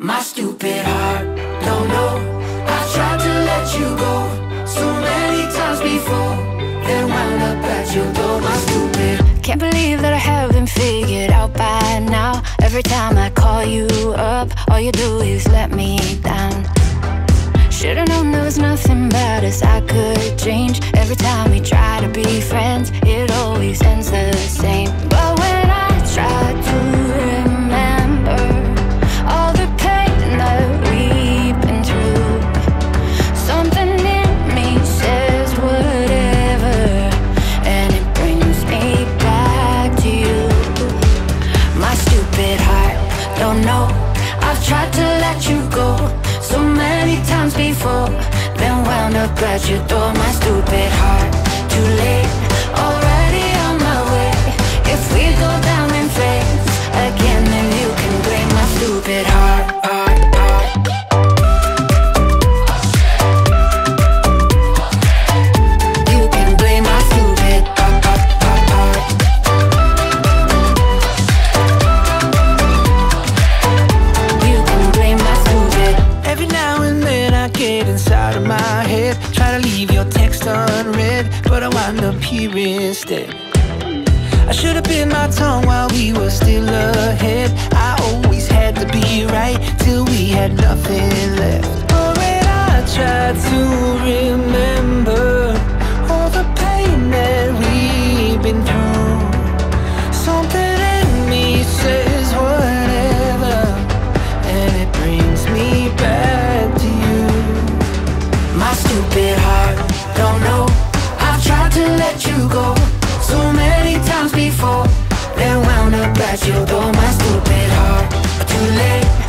My stupid heart, don't know. I've tried to let you go so many times before, then wound up at your door. My stupid. Can't believe that I haven't figured out by now. Every time I call you up, all you do is let me down. Should've known there was nothing about us I could change. Every time we try to be friends, it always ends the same. Let you go so many times before, then wound up at your door. My stupid heart, too late, already unread But I wind up here instead. I should have bit my tongue while we were still ahead. I always had to be right Till we had nothing left. But when I try to remember let you go so many times before, then wound up at your door. My stupid heart, too late,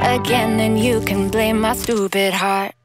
again, then you can blame my stupid heart.